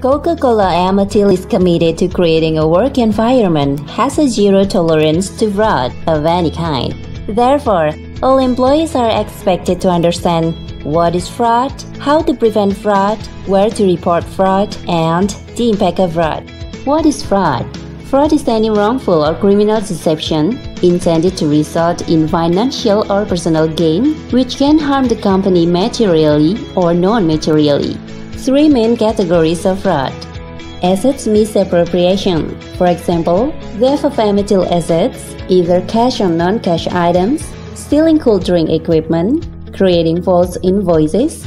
Coca-Cola Amatil is committed to creating a work environment has a zero tolerance to fraud of any kind. Therefore, all employees are expected to understand what is fraud, how to prevent fraud, where to report fraud, and the impact of fraud. What is fraud? Fraud is any wrongful or criminal deception intended to result in financial or personal gain which can harm the company materially or non-materially. Three main categories of fraud. Assets misappropriation. For example, theft of Amatil assets, either cash or non-cash items, stealing cold drink equipment, creating false invoices,